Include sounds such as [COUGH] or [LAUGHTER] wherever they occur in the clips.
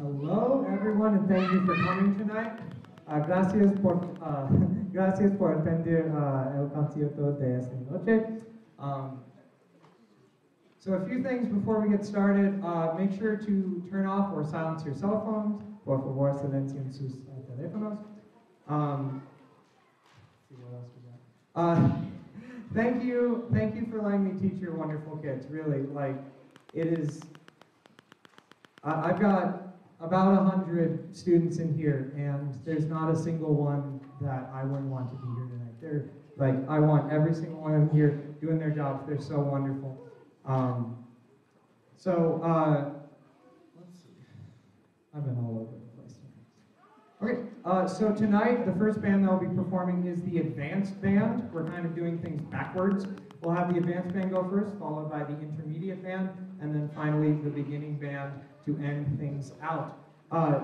Hello, everyone, and thank you for coming tonight. Uh, gracias por uh, [LAUGHS] gracias por atender uh, el concierto de esta noche. Um, so a few things before we get started. Uh, make sure to turn off or silence your cell phones. Por favor, silencien sus uh, teléfonos. Um. Uh, [LAUGHS] thank you, thank you for letting me teach your wonderful kids. Really, like it is. I've got about a hundred students in here, and there's not a single one that I wouldn't want to be here tonight. They're like, I want every single one of them here doing their jobs. They're so wonderful. Um, so, uh, let's see. I've been all over the place. Okay, uh, so tonight the first band that will be performing is the advanced band. We're kind of doing things backwards. We'll have the advanced band go first, followed by the intermediate band, and then finally the beginning band to end things out. Uh,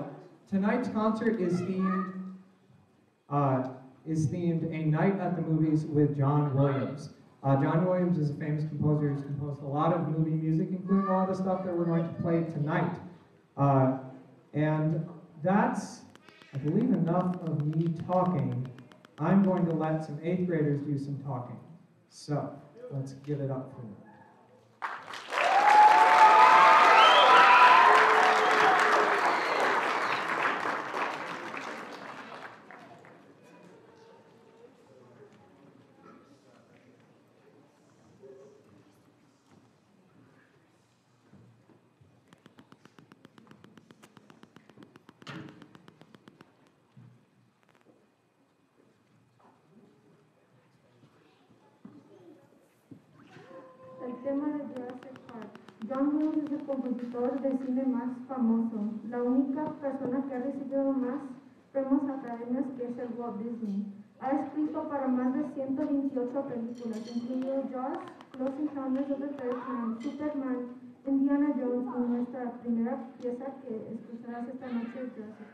tonight's concert is themed uh, is themed a night at the movies with John Williams. Uh, John Williams is a famous composer who's composed a lot of movie music, including a lot of the stuff that we're going to play tonight. Uh, and that's, I believe, enough of me talking. I'm going to let some eighth graders do some talking. So let's give it up for them. Tema de Jurassic Park. John Williams es el compositor de cine más famoso, la única persona que ha recibido más premios académicos que es el Walt Disney. Ha escrito para más de 128 películas, incluido Jaws, of the Third Kind, Superman, Indiana Jones y nuestra primera pieza que escucharás esta noche de Jurassic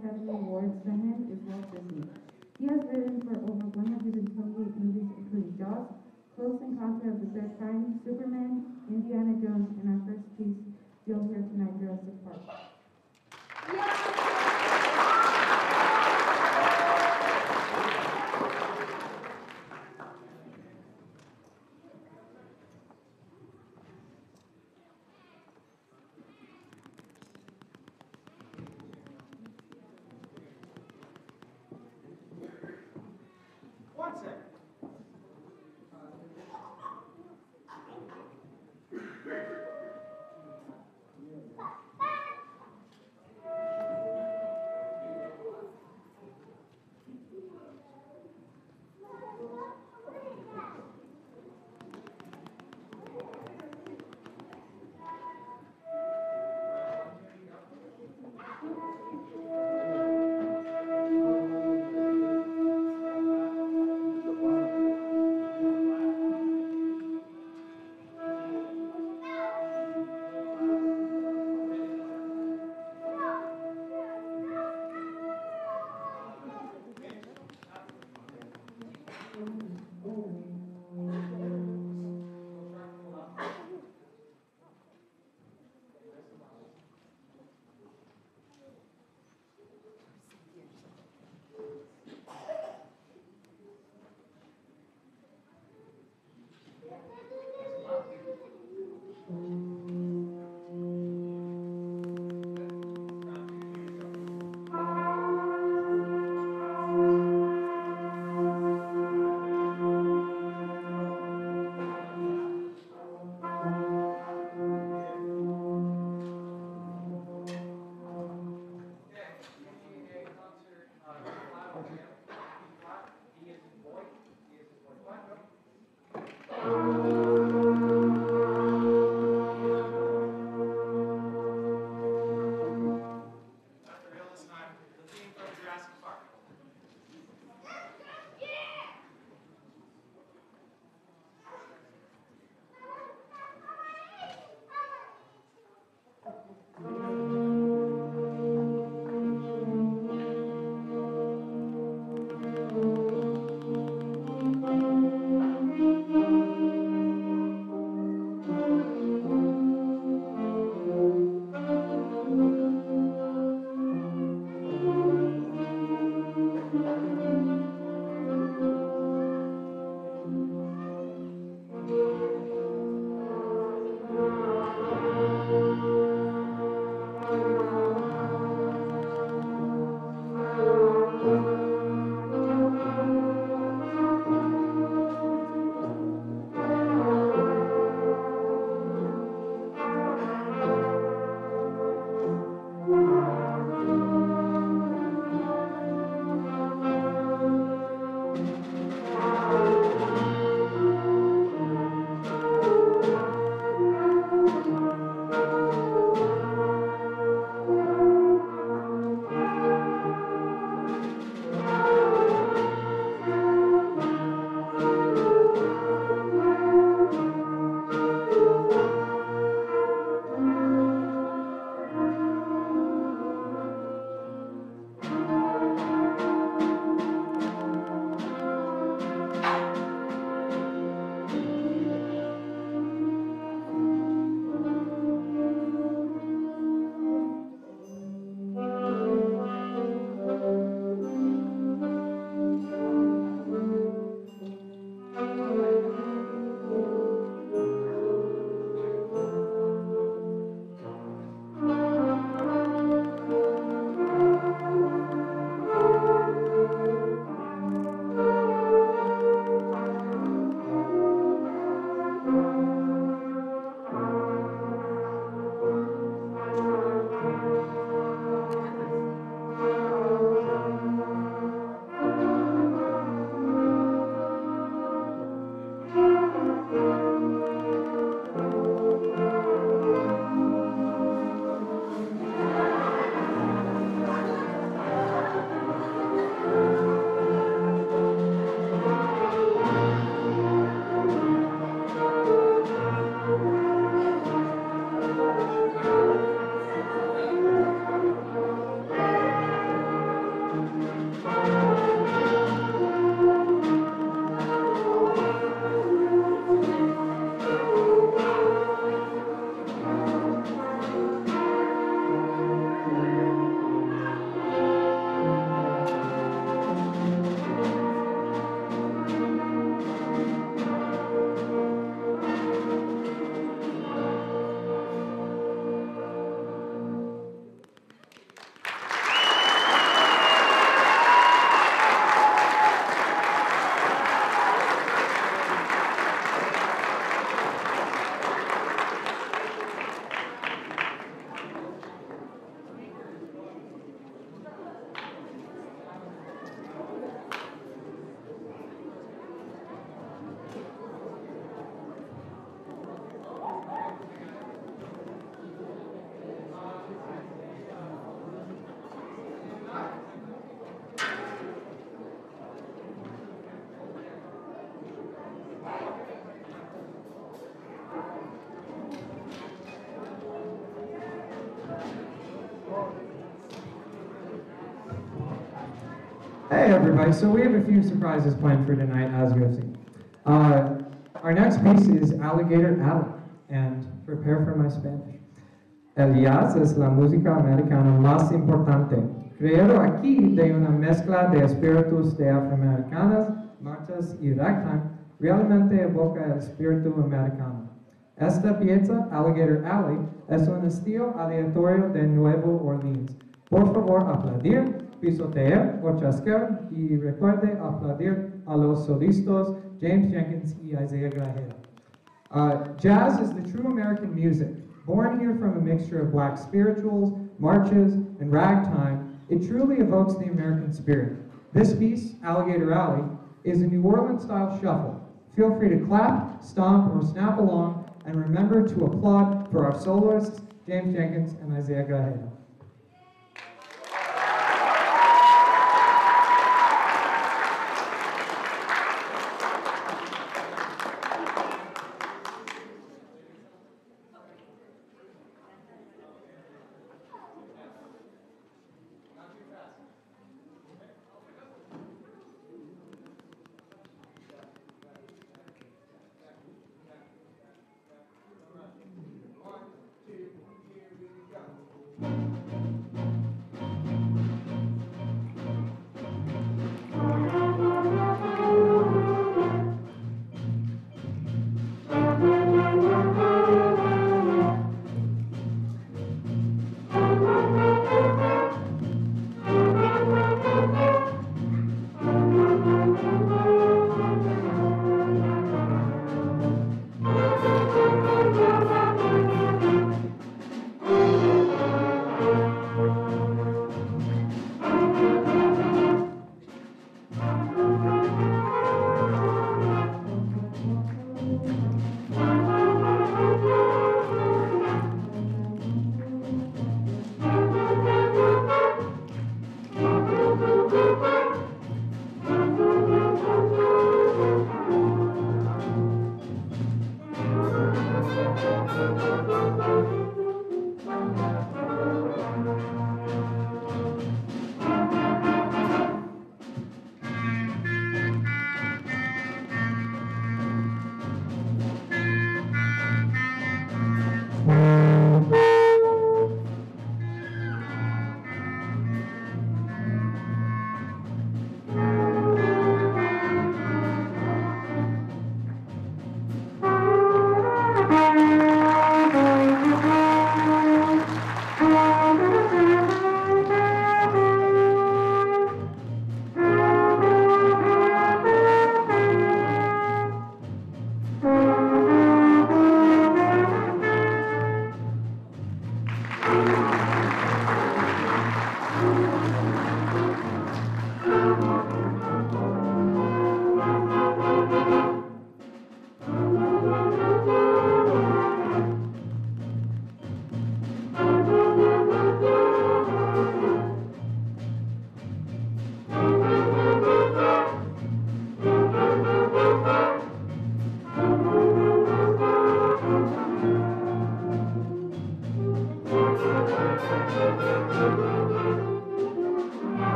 Academy Awards than him is Walt Disney. He has written for over 128 movies, including Jaws, Close Encounter of the Third Kind, Superman, Indiana Jones, and our first piece you'll hear tonight, Jurassic Park. One Everybody, so we have a few surprises planned for tonight, as you have seen. Uh, our next piece is Alligator Alley, and prepare for my Spanish. El jazz es la música americana más importante. Creado aquí de una mezcla de espíritus de afroamericanas, marchas y ragtime, realmente evoca el espíritu americano. Esta pieza, Alligator Alley, es un estilo aleatorio de Nuevo Orleans. Por favor, aplaudir, pisotear o chasquear y recuerde aplaudir a los solistas James Jenkins y Isaiah Grajeda. Uh, jazz is the true American music, born here from a mixture of black spirituals, marches, and ragtime. It truly evokes the American spirit. This piece, Alligator Alley, is a New Orleans style shuffle. Feel free to clap, stomp, or snap along, and remember to applaud for our soloists, James Jenkins and Isaiah Grajeda.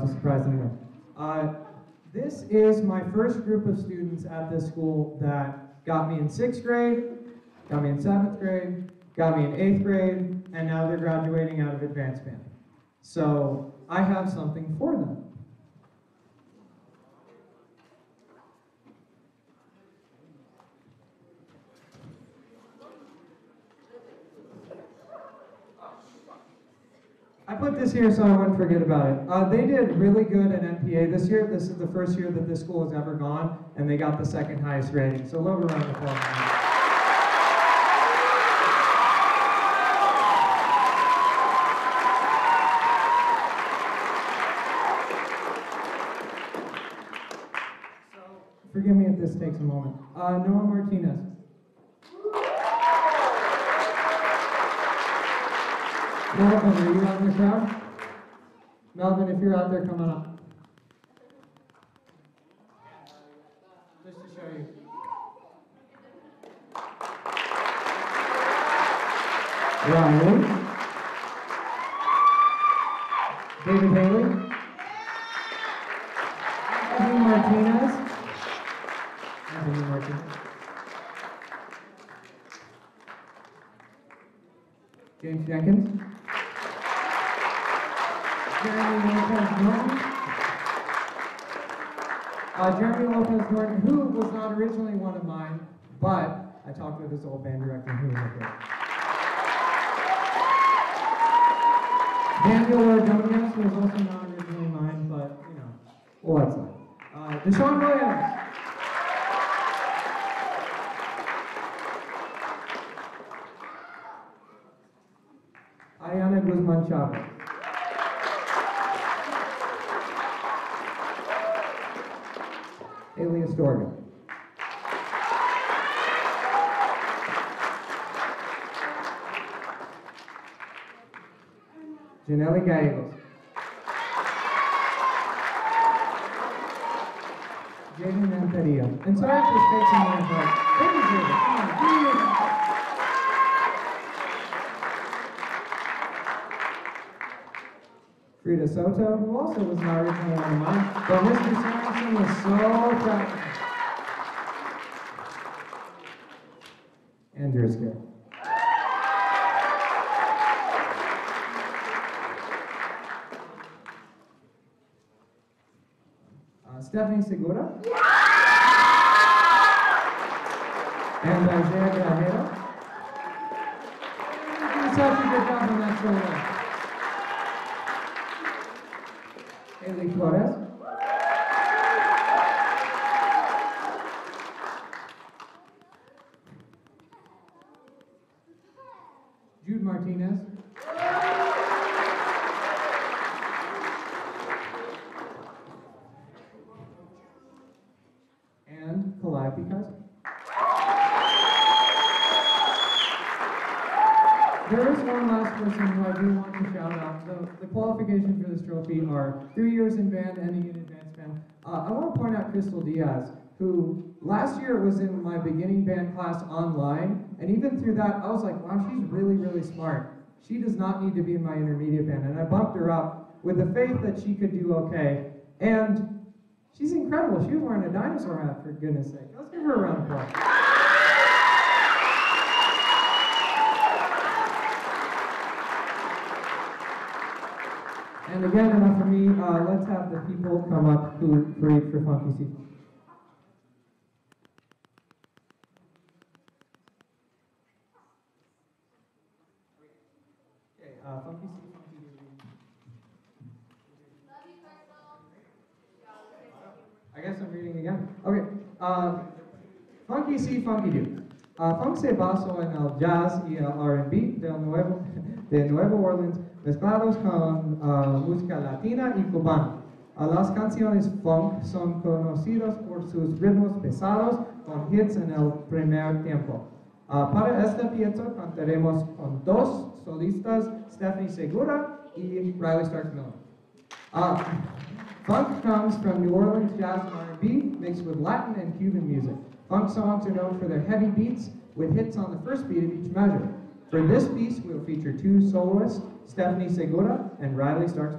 To surprise with. Uh, this is my first group of students at this school that got me in sixth grade, got me in seventh grade, got me in eighth grade, and now they're graduating out of advanced band. So I have something for them. I put this here so I wouldn't forget about it. Uh, they did really good at NPA this year. This is the first year that this school has ever gone, and they got the second highest rating. So, a little round of applause. So, forgive me if this takes a moment. Uh, Noah Martinez. Melvin, are you in the crowd? Melvin, if you're out there, come on up. Just to show you. Ryan. David Haley. I talked with this old band director who was there. Daniel Ordonez was also not originally mine, but you know, well, that's fine. Uh, Deshaun Williams. Ariana Guzman Chavez. Alias Dorgan. Janelle Gallegos. Jaden Manteria. And sorry if this takes a minute, but thank you, uh, your- Frida Soto, who also was not originally one of mine, but Mr. Sorensen was so proud. of me. Stephanie Segura. And Isaiah Crystal Diaz, who last year was in my beginning band class online, and even through that, I was like, wow, she's really, really smart. She does not need to be in my intermediate band, and I bumped her up with the faith that she could do okay. And she's incredible. She was wearing a dinosaur hat, for goodness sake. Let's give her a round of applause. And again, enough for me. Uh, let's have the people come up who each for Funky C. Okay, uh, Funky. I guess I'm reading again. Okay. Uh, funky C, Funky Do. Uh, funk se basó en el jazz y el R&B del nuevo, [LAUGHS] de Nueva Orleans, mezclados con uh, música latina y cubana. Uh, las canciones funk son conocidas por sus ritmos pesados con hits en el primer tiempo. Uh, para esta pieza cantaremos con dos solistas, Stephanie Segura y Riley Stark Miller. Uh, funk comes from New Orleans jazz and R&B mixed with Latin and Cuban music. Funk songs are known for their heavy beats with hits on the first beat of each measure. For this piece, we'll feature two soloists, Stephanie Segura and Riley Starks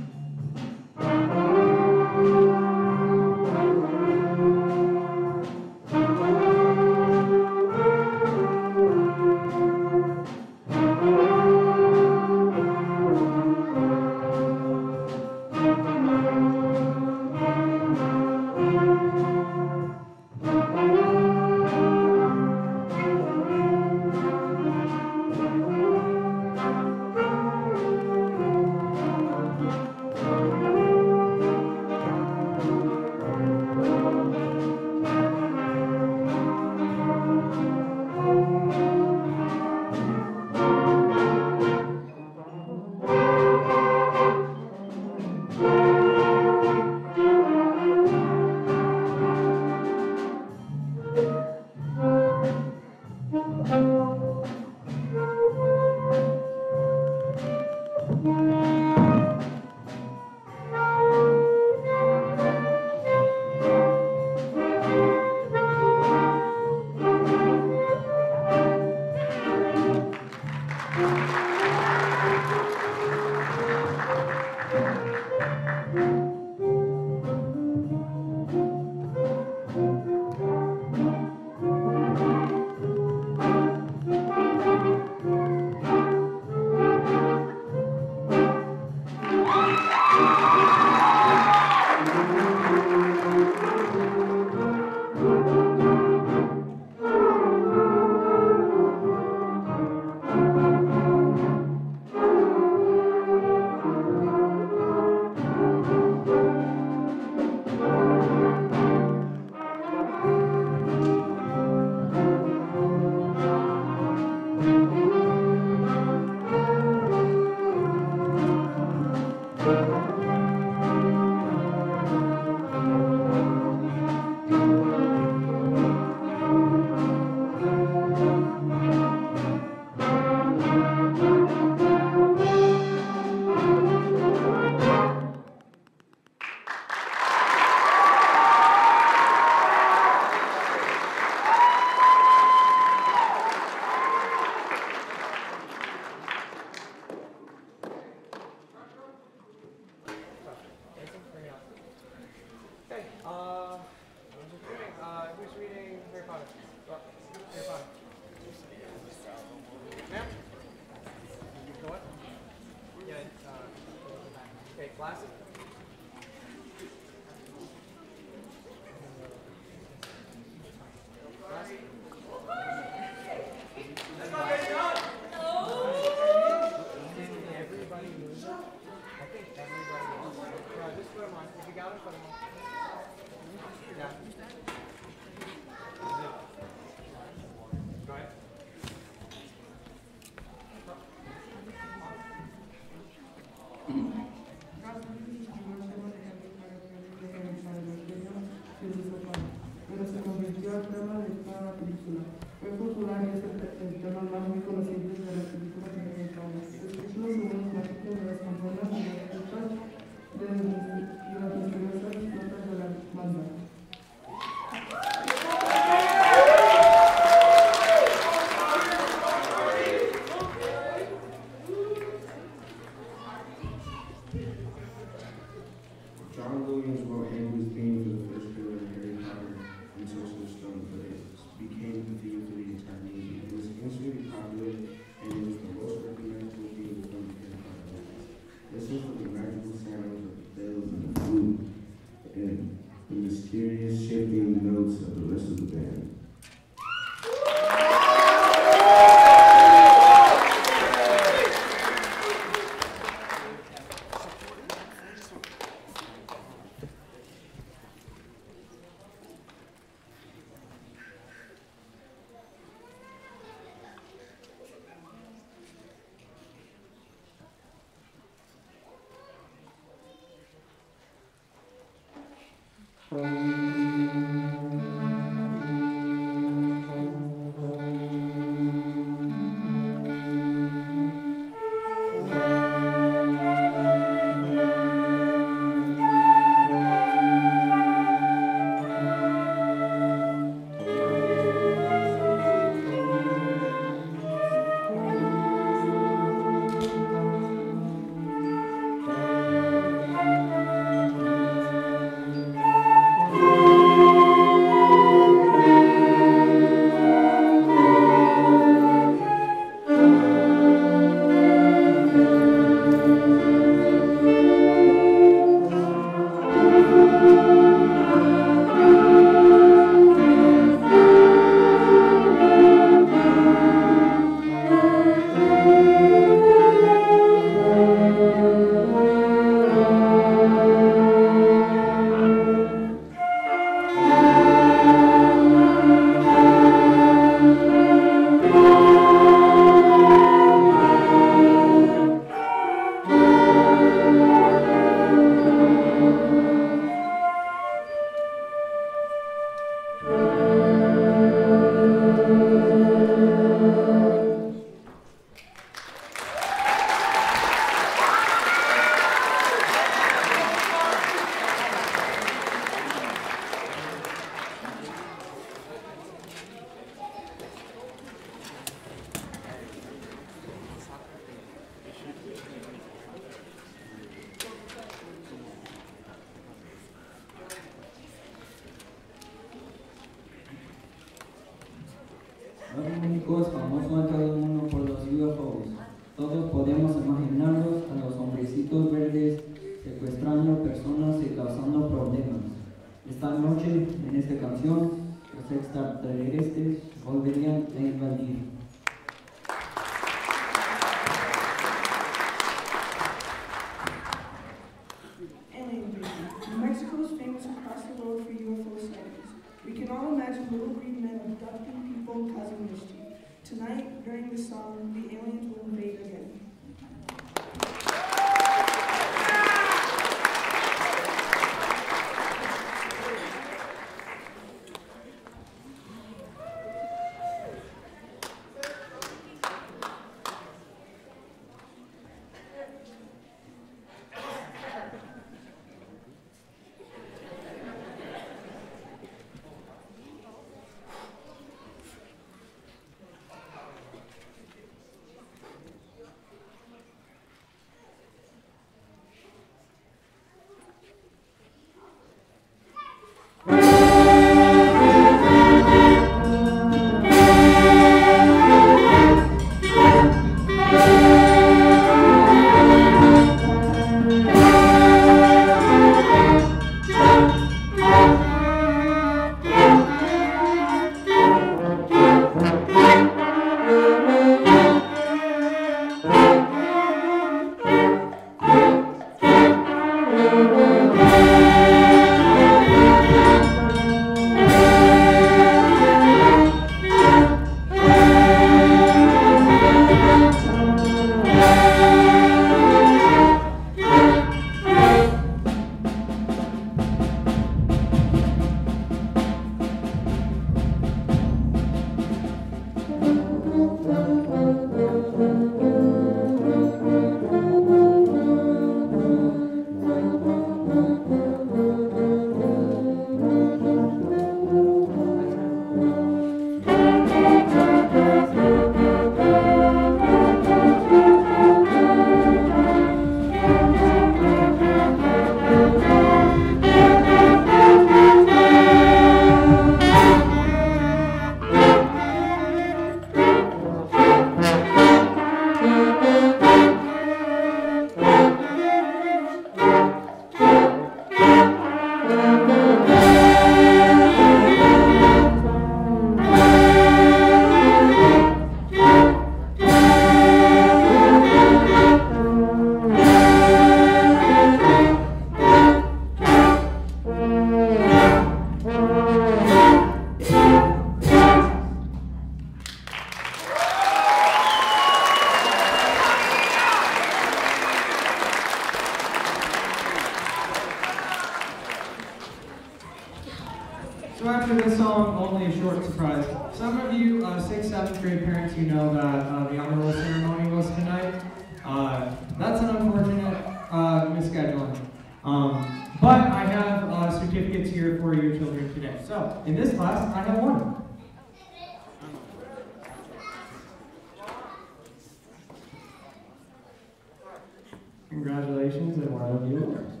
Congratulations, and one of you.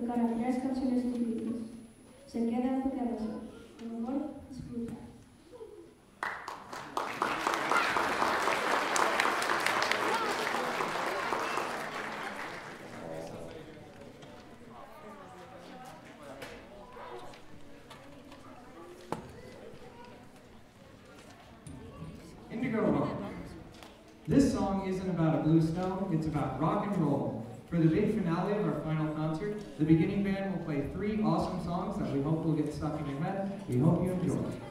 Tocará tres canciones típicas. Se queda cabeza. Por favor, disfruta. This song isn't about a blue snow, it's about rock and roll. For the big finale of our final the beginning band will play three awesome songs that we hope will get stuck in your head. We hope you enjoy.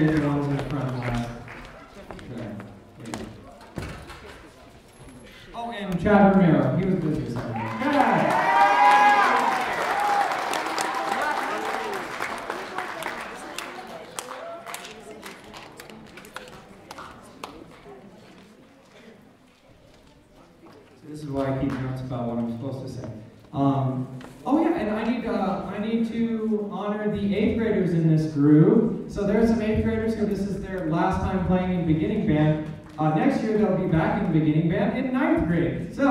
in front Yeah. Oh, and Chad Romero. great. So